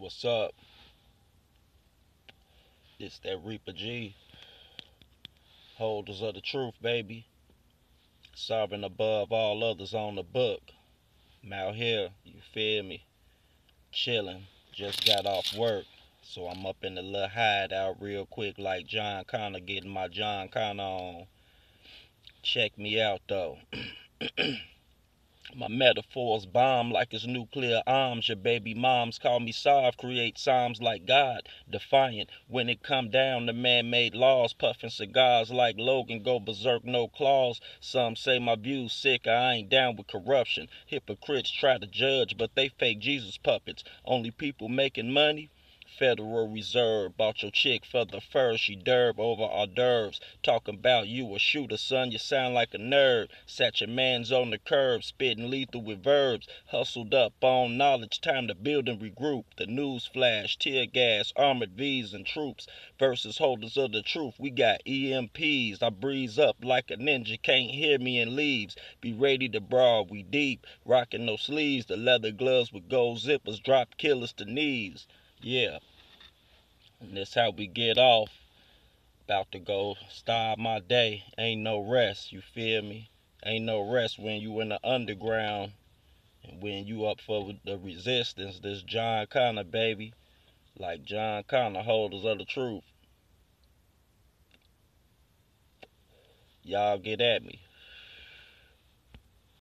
What's up? It's that Reaper G. Holders of the truth, baby. Sovereign above all others on the book. I'm out here, you feel me? Chilling. Just got off work. So I'm up in the little hideout real quick like John Connor getting my John Connor on. Check me out though. My metaphors bomb like it's nuclear arms. Your baby moms call me soft, create psalms like God, defiant. When it come down to man-made laws, puffing cigars like Logan, go berserk, no claws. Some say my views sick, I ain't down with corruption. Hypocrites try to judge, but they fake Jesus puppets. Only people making money Federal Reserve. Bought your chick for the fur, she derb over our d'oeuvres. Talking about you a shooter, son, you sound like a nerd. Sat your mans on the curb, spitting lethal with verbs. Hustled up on knowledge, time to build and regroup. The news flash, tear gas, armored V's and troops. Versus holders of the truth, we got EMPs. I breeze up like a ninja, can't hear me and leaves. Be ready to brawl, we deep. Rocking no sleeves, the leather gloves with gold zippers drop killers to knees. Yeah. And that's how we get off. About to go start my day. Ain't no rest, you feel me? Ain't no rest when you in the underground. And when you up for the resistance, this John Connor, baby. Like John Connor, holders of the truth. Y'all get at me.